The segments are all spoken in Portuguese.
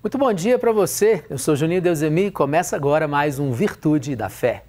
Muito bom dia para você. Eu sou Juninho Deusemi e começa agora mais um Virtude da Fé.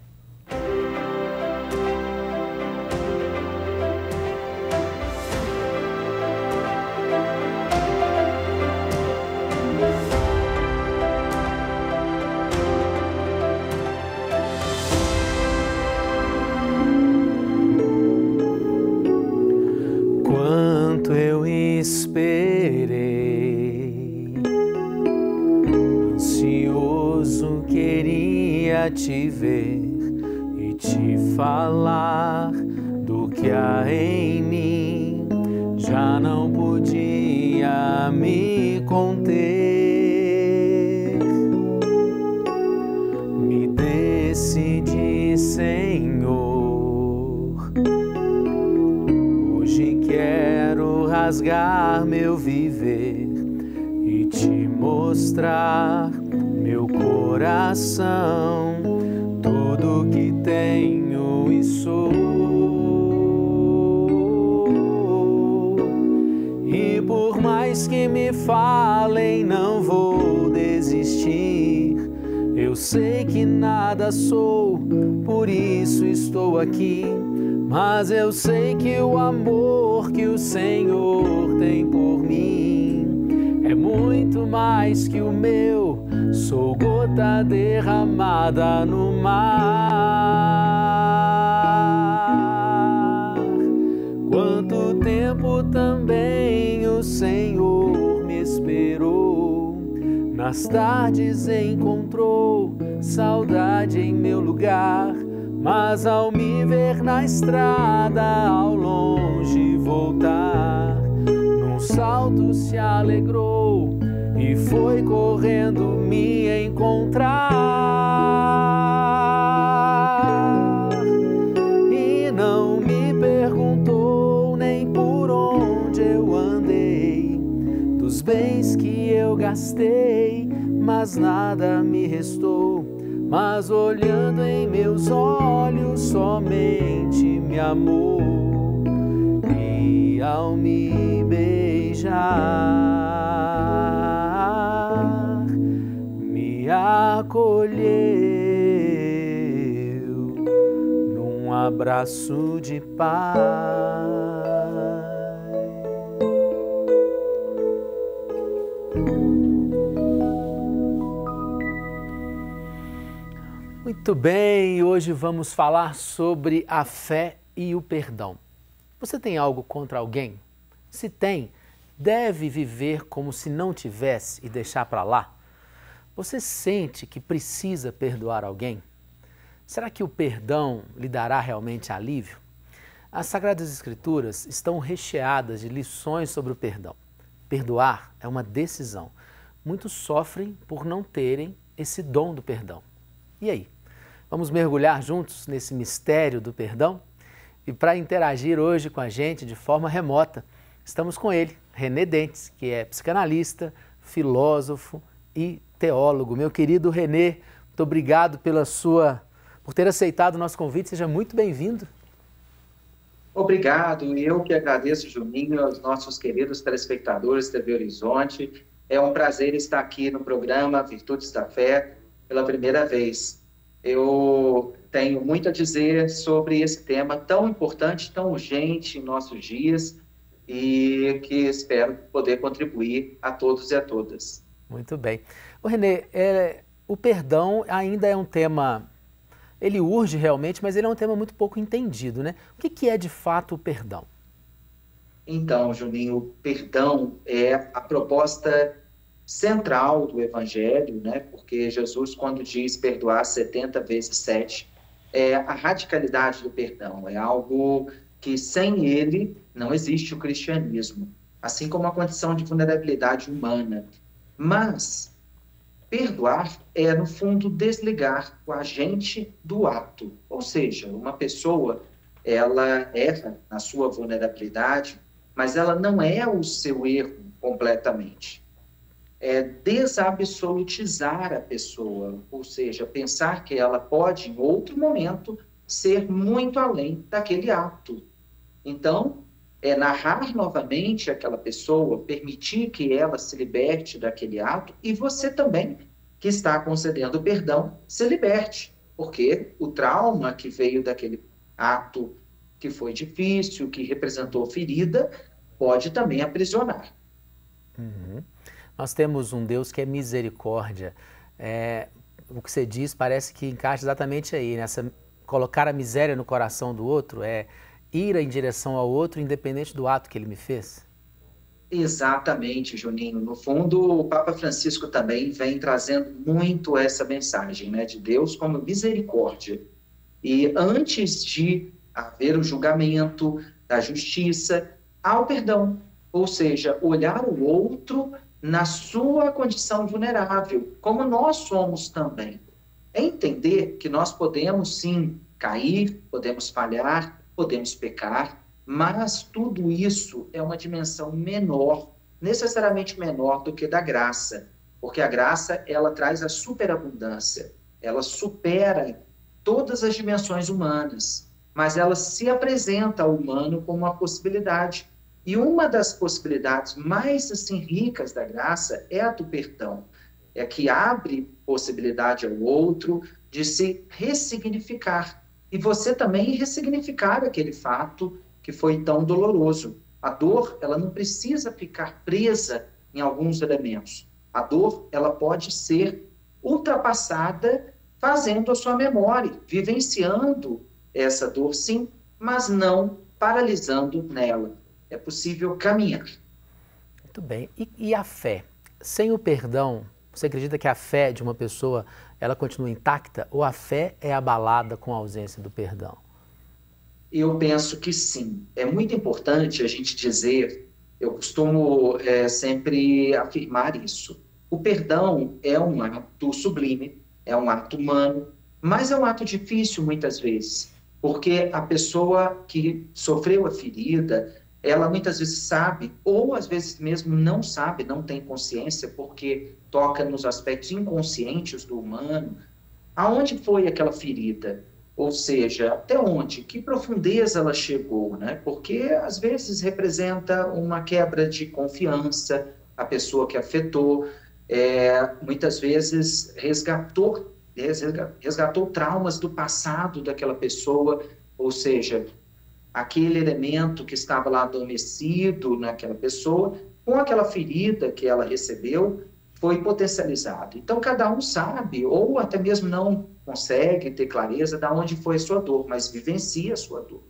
Rasgar meu viver e te mostrar meu coração, tudo que tenho e sou. E por mais que me falem, não vou desistir. Eu sei que nada sou, por isso estou aqui. Mas eu sei que o amor que o Senhor tem por mim é muito mais que o meu. Sou gota derramada no mar. Quanto tempo também o Senhor me esperou. Nas tardes encontrou saudade em meu lugar. Mas ao me ver na estrada, ao longe voltar, num salto se alegrou e foi correndo me encontrar. E não me perguntou nem por onde eu andei, dos bens que eu gastei, mas nada me restou mas olhando em meus olhos somente me amou e ao me beijar me acolheu num abraço de paz. Muito bem, hoje vamos falar sobre a fé e o perdão. Você tem algo contra alguém? Se tem, deve viver como se não tivesse e deixar para lá? Você sente que precisa perdoar alguém? Será que o perdão lhe dará realmente alívio? As Sagradas Escrituras estão recheadas de lições sobre o perdão. Perdoar é uma decisão. Muitos sofrem por não terem esse dom do perdão. E aí? Vamos mergulhar juntos nesse mistério do perdão? E para interagir hoje com a gente de forma remota, estamos com ele, René Dentes, que é psicanalista, filósofo e teólogo. Meu querido René, muito obrigado pela sua por ter aceitado o nosso convite. Seja muito bem-vindo. Obrigado, eu que agradeço, Juninho, aos nossos queridos telespectadores da TV Horizonte. É um prazer estar aqui no programa Virtudes da Fé pela primeira vez eu tenho muito a dizer sobre esse tema tão importante, tão urgente em nossos dias e que espero poder contribuir a todos e a todas. Muito bem. O Renê, é, o perdão ainda é um tema, ele urge realmente, mas ele é um tema muito pouco entendido, né? O que, que é de fato o perdão? Então, Juninho, o perdão é a proposta central do Evangelho, né? porque Jesus, quando diz perdoar 70 vezes 7, é a radicalidade do perdão, é algo que sem ele não existe o cristianismo, assim como a condição de vulnerabilidade humana. Mas perdoar é, no fundo, desligar o agente do ato, ou seja, uma pessoa ela erra na sua vulnerabilidade, mas ela não é o seu erro completamente é, desabsolutizar a pessoa, ou seja, pensar que ela pode, em outro momento, ser muito além daquele ato. Então, é narrar novamente aquela pessoa, permitir que ela se liberte daquele ato e você também, que está concedendo perdão, se liberte, porque o trauma que veio daquele ato que foi difícil, que representou ferida, pode também aprisionar. Uhum. Nós temos um Deus que é misericórdia. É, o que você diz parece que encaixa exatamente aí, nessa colocar a miséria no coração do outro, é ir em direção ao outro, independente do ato que ele me fez? Exatamente, Juninho. No fundo, o Papa Francisco também vem trazendo muito essa mensagem né, de Deus como misericórdia. E antes de haver o julgamento da justiça, há o perdão. Ou seja, olhar o outro na sua condição vulnerável, como nós somos também. É entender que nós podemos sim cair, podemos falhar, podemos pecar, mas tudo isso é uma dimensão menor, necessariamente menor do que da graça, porque a graça ela traz a superabundância, ela supera todas as dimensões humanas, mas ela se apresenta ao humano como uma possibilidade. E uma das possibilidades mais assim ricas da graça é a do perdão, é que abre possibilidade ao outro de se ressignificar, e você também ressignificar aquele fato que foi tão doloroso. A dor, ela não precisa ficar presa em alguns elementos. A dor, ela pode ser ultrapassada fazendo a sua memória, vivenciando essa dor, sim, mas não paralisando nela. É possível caminhar. Muito bem. E, e a fé? Sem o perdão, você acredita que a fé de uma pessoa ela continua intacta ou a fé é abalada com a ausência do perdão? Eu penso que sim. É muito importante a gente dizer, eu costumo é, sempre afirmar isso. O perdão é um ato sublime, é um ato humano, mas é um ato difícil muitas vezes, porque a pessoa que sofreu a ferida, ela muitas vezes sabe, ou às vezes mesmo não sabe, não tem consciência, porque toca nos aspectos inconscientes do humano. Aonde foi aquela ferida? Ou seja, até onde? Que profundeza ela chegou, né? Porque às vezes representa uma quebra de confiança, a pessoa que afetou, é, muitas vezes resgatou, resgatou traumas do passado daquela pessoa, ou seja, aquele elemento que estava lá adormecido naquela pessoa, com aquela ferida que ela recebeu, foi potencializado. Então, cada um sabe, ou até mesmo não consegue ter clareza de onde foi a sua dor, mas vivencia a sua dor.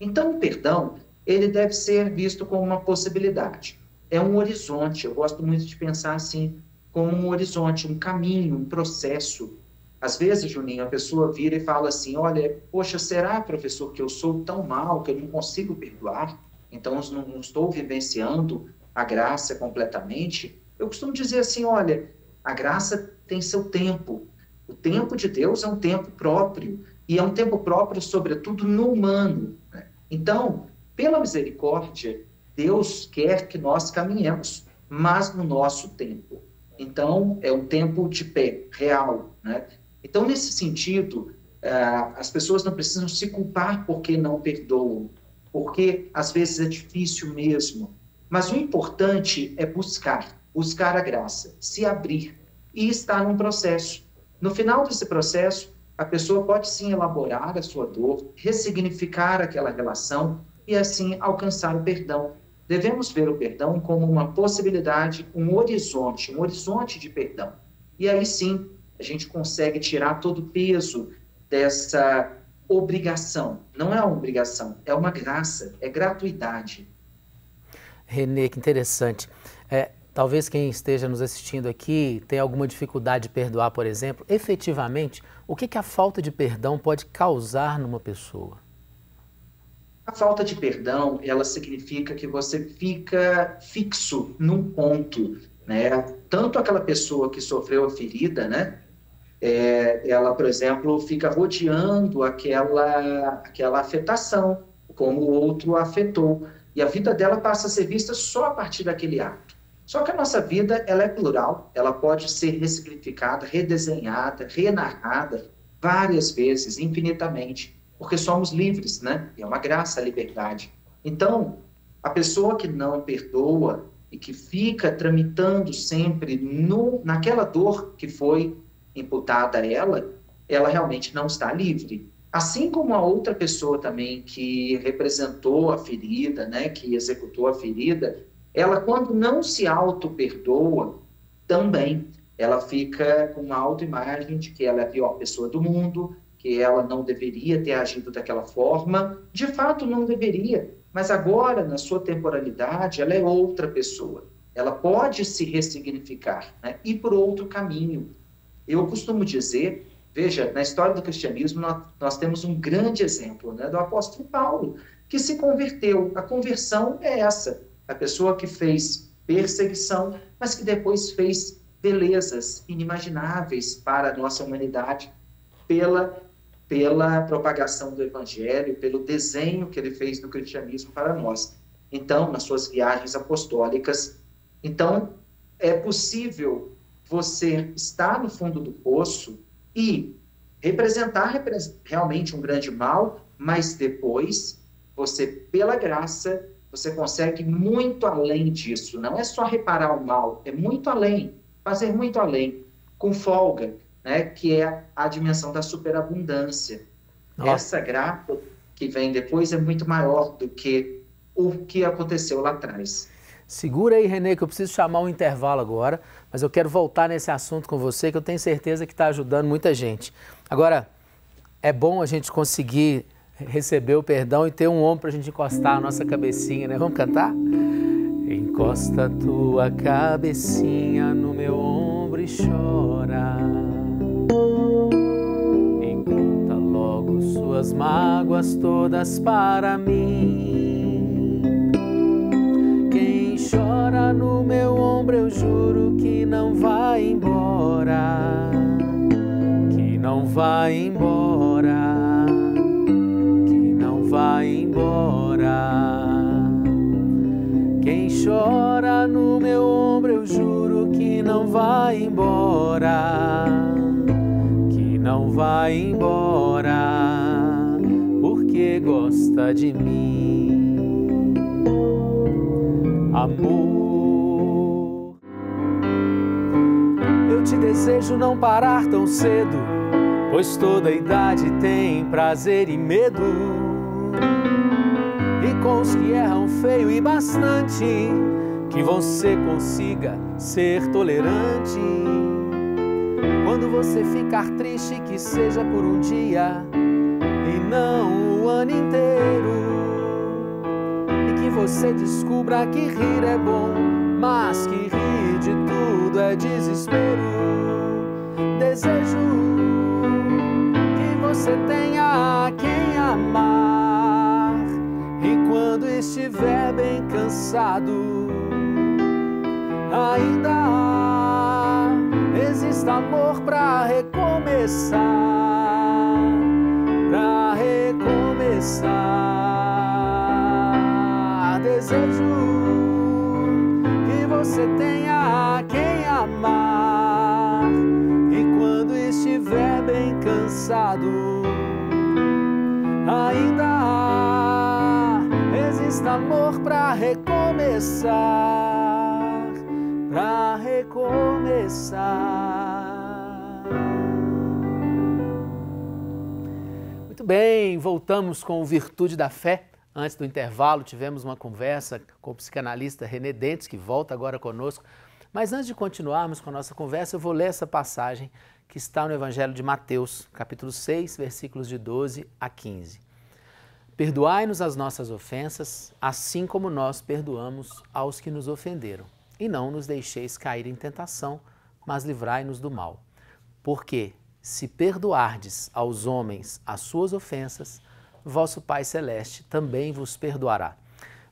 Então, o perdão, ele deve ser visto como uma possibilidade. É um horizonte, eu gosto muito de pensar assim, como um horizonte, um caminho, um processo às vezes, Juninho, a pessoa vira e fala assim: olha, poxa, será, professor, que eu sou tão mal que eu não consigo perdoar? Então, eu não, estou vivenciando a graça completamente. Eu costumo dizer assim: olha, a graça tem seu tempo. O tempo de Deus é um tempo próprio, e é um tempo próprio, sobretudo, no humano. Né? Então, pela misericórdia, Deus quer que nós caminhemos, mas no nosso tempo. Então, é um tempo de pé, real. Né? Então, nesse sentido, é, as pessoas não precisam se culpar porque não perdoam, porque às vezes é difícil mesmo. Mas o importante é buscar, buscar a graça, se abrir e estar num processo. No final desse processo, a pessoa pode sim elaborar a sua dor, ressignificar aquela relação e assim alcançar o perdão. Devemos ver o perdão como uma possibilidade, um horizonte, um horizonte de perdão. E aí sim, a gente consegue tirar todo o peso dessa obrigação. Não é uma obrigação, é uma graça, é gratuidade. Renê, que interessante. É, talvez quem esteja nos assistindo aqui tenha alguma dificuldade de perdoar, por exemplo. Efetivamente, o que, que a falta de perdão pode causar numa pessoa? A falta de perdão, ela significa que você fica fixo num ponto, né? Tanto aquela pessoa que sofreu a ferida, né? É, ela, por exemplo, fica rodeando aquela, aquela afetação, como o outro afetou. E a vida dela passa a ser vista só a partir daquele ato. Só que a nossa vida ela é plural, ela pode ser ressignificada, redesenhada, renarrada várias vezes, infinitamente, porque somos livres, né? E é uma graça a liberdade. Então, A pessoa que não perdoa e que fica tramitando sempre no, naquela dor que foi imputada a ela, ela realmente não está livre. Assim como a outra pessoa também que representou a ferida, né, que executou a ferida, ela quando não se auto-perdoa, também ela fica com uma autoimagem de que ela é a pior pessoa do mundo, que ela não deveria ter agido daquela forma. De fato, não deveria, mas agora, na sua temporalidade, ela é outra pessoa. Ela pode se ressignificar né? e por outro caminho. Eu costumo dizer, veja, na história do cristianismo, nós, nós temos um grande exemplo né, do apóstolo Paulo, que se converteu. A conversão é essa: a pessoa que fez perseguição, mas que depois fez belezas inimagináveis para a nossa humanidade pela pela propagação do evangelho, pelo desenho que ele fez do cristianismo para nós. Então, nas suas viagens apostólicas, então é possível você estar no fundo do poço e representar realmente um grande mal, mas depois você, pela graça, você consegue muito além disso. Não é só reparar o mal, é muito além fazer muito além, com folga, né, que é a dimensão da superabundância. Nossa. Essa graça que vem depois é muito maior do que o que aconteceu lá atrás. Segura aí, Renê, que eu preciso chamar um intervalo agora, mas eu quero voltar nesse assunto com você, que eu tenho certeza que está ajudando muita gente. Agora, é bom a gente conseguir receber o perdão e ter um ombro para a gente encostar a nossa cabecinha, né? Vamos cantar? Encosta tua cabecinha no meu ombro e chora. E logo suas mágoas todas para mim. No meu ombro, eu juro que não vai embora. Que não vai embora. Que não vai embora. Quem chora no meu ombro, eu juro que não vai embora, que não vai embora, porque gosta de mim. Amor, desejo não parar tão cedo, pois toda idade tem prazer e medo com os que erram feio e bastante, que você consiga ser tolerante. Quando você ficar triste, que seja por um dia e não o ano inteiro. E que você descubra que rir é bom, mas que rir de tudo é desespero. Desejo que você tenha quem amar quando estiver bem cansado, ainda existe amor para recomeçar, para recomeçar. Desejo que você tenha quem amar bem cansado, ainda existe amor para recomeçar, para recomeçar. Muito bem, voltamos com o Virtude da Fé. Antes do intervalo, tivemos uma conversa com o psicanalista René Dentes, que volta agora conosco. Mas antes de continuarmos com a nossa conversa, eu vou ler essa passagem que está no Evangelho de Mateus, capítulo 6, versículos de 12 a 15. Perdoai-nos as nossas ofensas, assim como nós perdoamos aos que nos ofenderam. E não nos deixeis cair em tentação, mas livrai-nos do mal. Porque, se perdoardes aos homens as suas ofensas, vosso Pai Celeste também vos perdoará.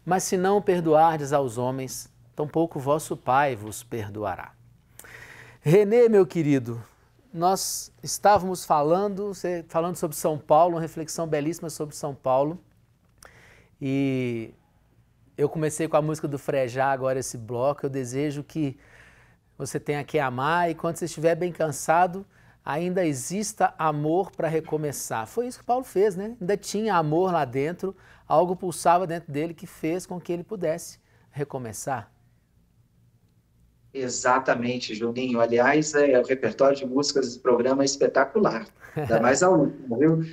Mas se não perdoardes aos homens, tampouco vosso Pai vos perdoará. Renê, meu querido, nós estávamos falando, falando sobre São Paulo, uma reflexão belíssima sobre São Paulo. E eu comecei com a música do Frejá, agora esse bloco. Eu desejo que você tenha que amar e quando você estiver bem cansado, ainda exista amor para recomeçar. Foi isso que Paulo fez, né? Ainda tinha amor lá dentro, algo pulsava dentro dele que fez com que ele pudesse recomeçar. Exatamente, Juninho. Aliás, é, o repertório de músicas do programa é espetacular. Ainda mais a última, viu?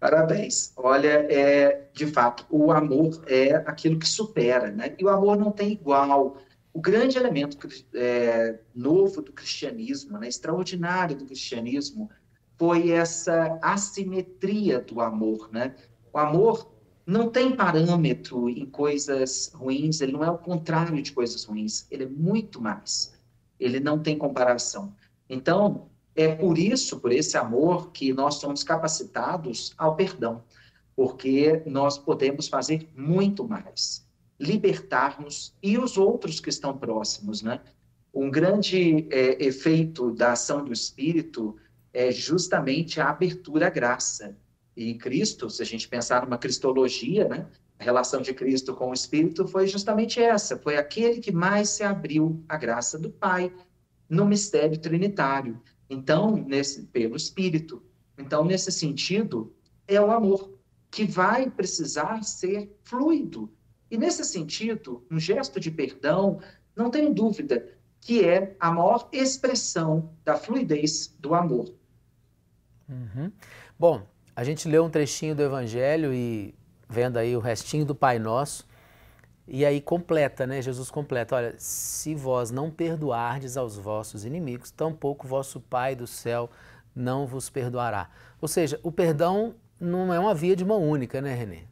Parabéns. Olha, é, de fato, o amor é aquilo que supera, né? E o amor não tem igual. O grande elemento é, novo do cristianismo, né, extraordinário do cristianismo, foi essa assimetria do amor, né? O amor não tem parâmetro em coisas ruins, ele não é o contrário de coisas ruins, ele é muito mais. Ele não tem comparação. Então, é por isso, por esse amor, que nós somos capacitados ao perdão, porque nós podemos fazer muito mais, libertar-nos e os outros que estão próximos, né? Um grande é, efeito da ação do Espírito é justamente a abertura à graça. E Cristo, se a gente pensar numa cristologia, né, a relação de Cristo com o Espírito foi justamente essa, foi aquele que mais se abriu à graça do Pai no mistério trinitário. Então, nesse pelo Espírito. Então, nesse sentido, é o amor que vai precisar ser fluido. E nesse sentido, um gesto de perdão, não tenho dúvida que é a maior expressão da fluidez do amor. Uhum. Bom, a gente leu um trechinho do Evangelho e vendo aí o restinho do Pai Nosso, e aí completa, né? Jesus completa: olha, se vós não perdoardes aos vossos inimigos, tampouco vosso Pai do céu não vos perdoará. Ou seja, o perdão não é uma via de mão única, né, Renê?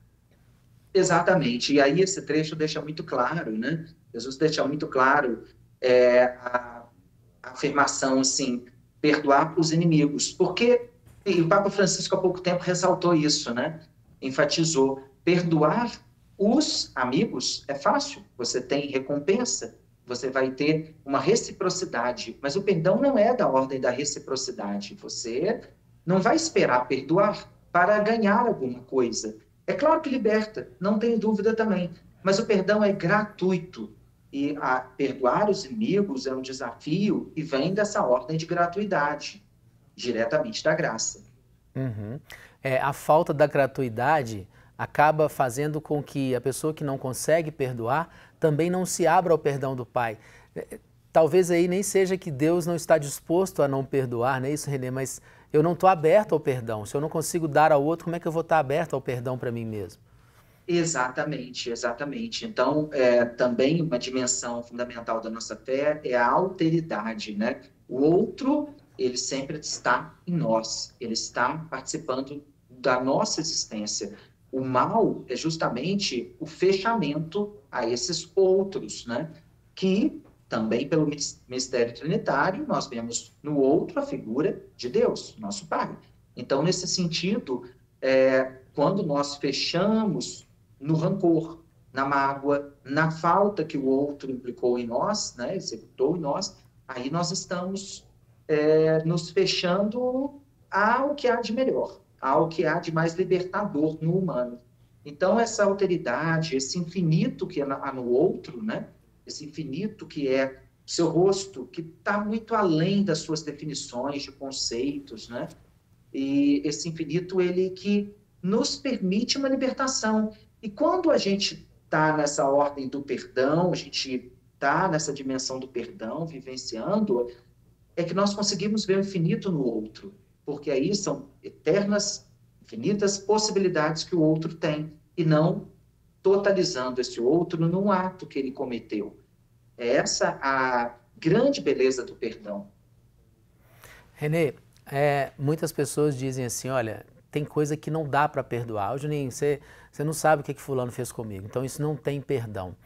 Exatamente. E aí esse trecho deixa muito claro, né? Jesus deixa muito claro é, a, afirmação assim, perdoar os inimigos. Porque e o Papa Francisco há pouco tempo ressaltou isso, né? Enfatizou perdoar os amigos é fácil, você tem recompensa, você vai ter uma reciprocidade, mas o perdão não é da ordem da reciprocidade. Você não vai esperar perdoar para ganhar alguma coisa. É claro que liberta, não tenho dúvida também, mas o perdão é gratuito. E perdoar os inimigos é um desafio e vem dessa ordem de gratuidade diretamente da graça. Uhum. É, a falta da gratuidade acaba fazendo com que a pessoa que não consegue perdoar também não se abra ao perdão do Pai. É, talvez aí nem seja que Deus não está disposto a não perdoar, não é isso, Renê? Mas eu não estou aberto ao perdão. Se eu não consigo dar ao outro, como é que eu vou estar aberto ao perdão para mim mesmo? Exatamente, exatamente. Então, é, também uma dimensão fundamental da nossa fé é a alteridade, né? O outro ele sempre está em nós, ele está participando da nossa existência. O mal é justamente o fechamento a esses outros, né? Que também pelo mistério trinitário nós vemos no outro a figura de Deus, nosso Pai. Então, nesse sentido, é, quando nós fechamos no rancor, na mágoa, na falta que o outro implicou em nós, né, executou em nós, aí nós estamos é, nos fechando ao que há de melhor, ao que há de mais libertador no humano. Então, essa alteridade, esse infinito que há no outro, né? esse infinito que é seu rosto, que está muito além das suas definições de conceitos, né? E esse infinito, ele que nos permite uma libertação. E quando a gente está nessa ordem do perdão, a gente está nessa dimensão do perdão, vivenciando, é que nós conseguimos ver o infinito no outro, porque aí são eternas, infinitas possibilidades que o outro tem, e não totalizando esse outro num ato que ele cometeu. É essa a grande beleza do perdão. Renê, é, muitas pessoas dizem assim, olha, tem coisa que não dá para perdoar. Ô, Juninho, você, você não sabe o que, que fulano fez comigo, então isso não tem perdão.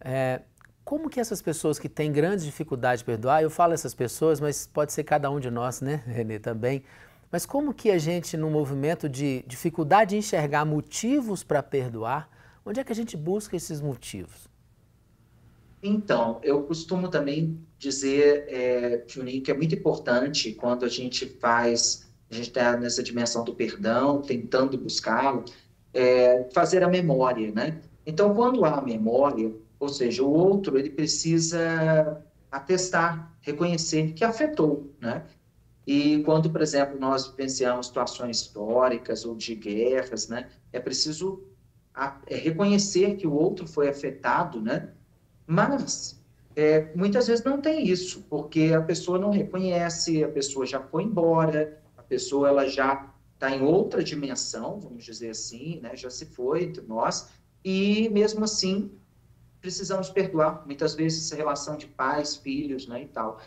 É, como que essas pessoas que têm grandes dificuldades de perdoar, eu falo essas pessoas, mas pode ser cada um de nós, né, Renê, também, mas como que a gente, no movimento de dificuldade de enxergar motivos para perdoar, onde é que a gente busca esses motivos? Então, eu costumo também dizer, é, Juninho, que é muito importante quando a gente faz, a gente está nessa dimensão do perdão, tentando buscá-lo, é, fazer a memória, né? Então, quando há memória, ou seja, o outro ele precisa atestar, reconhecer que afetou, né? E quando, por exemplo, nós vivenciamos situações históricas ou de guerras, né, é preciso é reconhecer que o outro foi afetado, né? Mas é, muitas vezes não tem isso, porque a pessoa não reconhece, a pessoa já foi embora, a pessoa ela já está em outra dimensão, vamos dizer assim, né? Já se foi entre nós e mesmo assim precisamos perdoar. Muitas vezes essa relação de pais, filhos, né, e tal.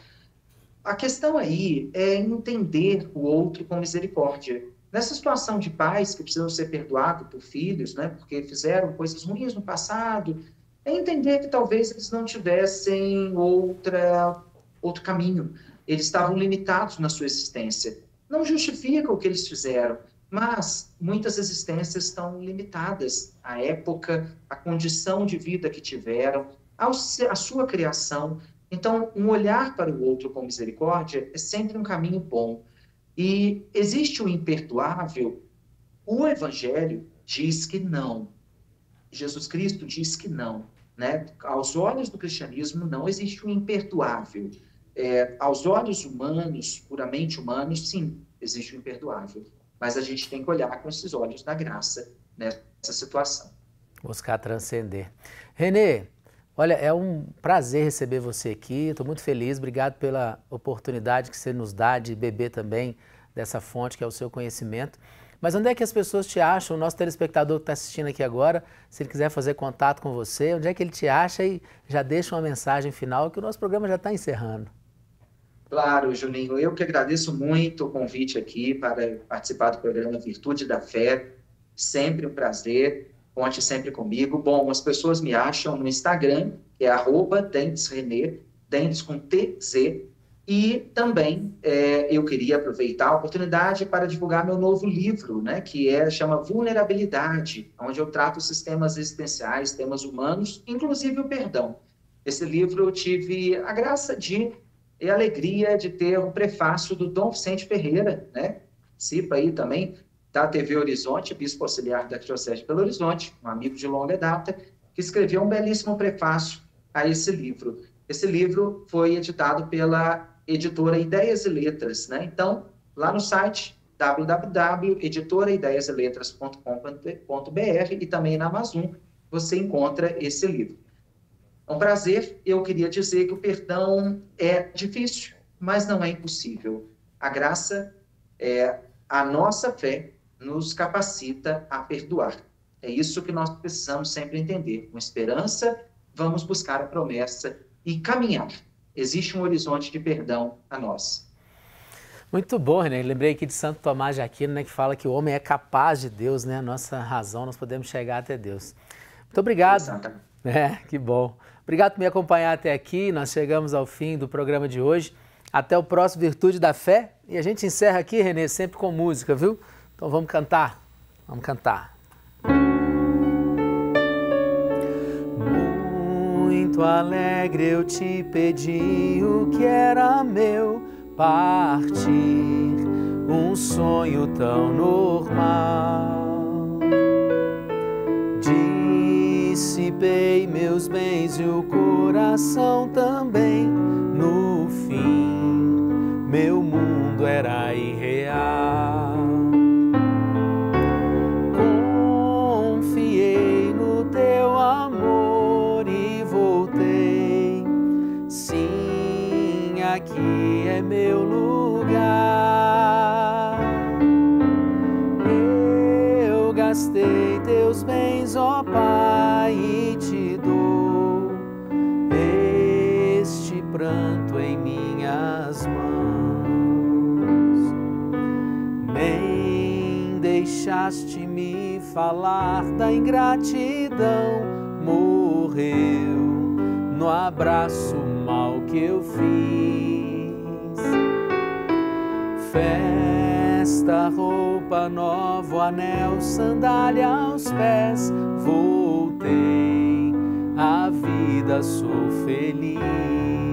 A questão aí é entender o outro com misericórdia. Nessa situação de pais que precisam ser perdoados por filhos, né, porque fizeram coisas ruins no passado, é entender que talvez eles não tivessem outra, outro caminho. Eles estavam limitados na sua existência. Não justifica o que eles fizeram, mas muitas existências estão limitadas à época, à condição de vida que tiveram, à sua criação. Então, um olhar para o outro com misericórdia é sempre um caminho bom. E existe o imperdoável? O Evangelho diz que não. Jesus Cristo diz que não. Né? Aos olhos do cristianismo, não existe o imperdoável. É, aos olhos humanos, puramente humanos, sim, existe o imperdoável. Mas a gente tem que olhar com esses olhos da graça nessa situação. Buscar transcender. Renê, olha, é um prazer receber você aqui. Estou muito feliz. Obrigado pela oportunidade que você nos dá de beber também dessa fonte que é o seu conhecimento. Mas onde é que as pessoas te acham? O nosso telespectador que está assistindo aqui agora, se ele quiser fazer contato com você, onde é que ele te acha e já deixa uma mensagem final que o nosso programa já está encerrando. Claro, Juninho, eu que agradeço muito o convite aqui para participar do programa Virtude da Fé. Sempre um prazer, conte sempre comigo. Bom, as pessoas me acham no Instagram, que é arroba Dentes Renê, Dentes com TZ. E também é, eu queria aproveitar a oportunidade para divulgar meu novo livro, né, que é chama Vulnerabilidade, onde eu trato sistemas existenciais, temas humanos, inclusive o perdão. Esse livro eu tive a graça de e a alegria de ter o prefácio do Dom Vicente Ferreira, né? Participa aí também da TV Horizonte, bispo auxiliar da Diocese de Belo Horizonte, um amigo de longa data, que escreveu um belíssimo prefácio a esse livro. Esse livro foi editado pela editora Ideias e Letras, né? Então, lá no site www.editoraideiasletras.com.br e também na Amazon você encontra esse livro. Um prazer. Eu queria dizer que o perdão é difícil, mas não é impossível. A graça é a nossa fé nos capacita a perdoar. É isso que nós precisamos sempre entender. Com esperança, vamos buscar a promessa e caminhar. Existe um horizonte de perdão a nós. Muito bom, né? Lembrei aqui de Santo Tomás de Aquino, né, que fala que o homem é capaz de Deus, né? A nossa razão, nós podemos chegar até Deus. Muito obrigado. Exatamente. É, que bom. Obrigado por me acompanhar até aqui. Nós chegamos ao fim do programa de hoje. Até o próximo Virtude da Fé. E a gente encerra aqui, Renê, sempre com música, viu? Então vamos cantar. Vamos cantar. Muito alegre eu te pedi o que era meu partir, um sonho tão normal dissipei meus bens e o coração também. No fim, meu mundo era falar da ingratidão, morreu no abraço mal que eu fiz. Festa, roupa nova, anel, sandália aos pés, vou tem a vida sou feliz.